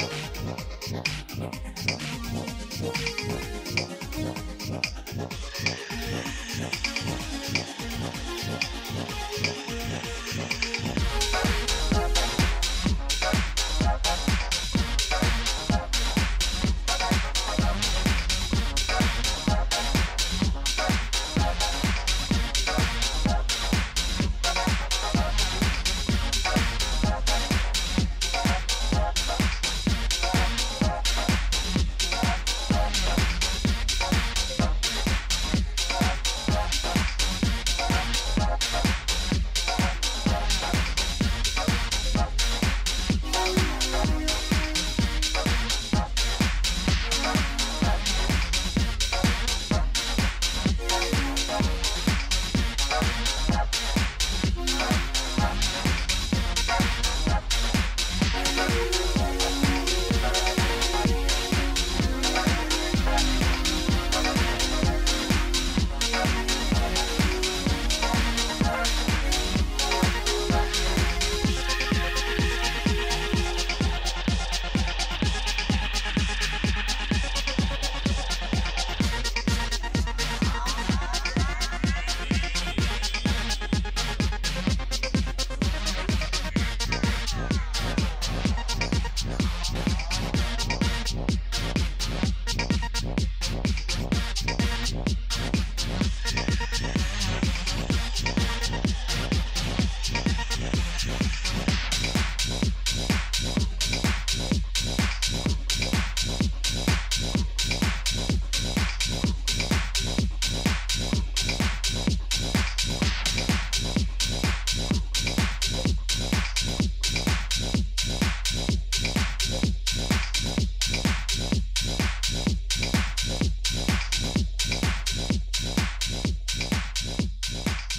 Yeah.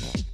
International.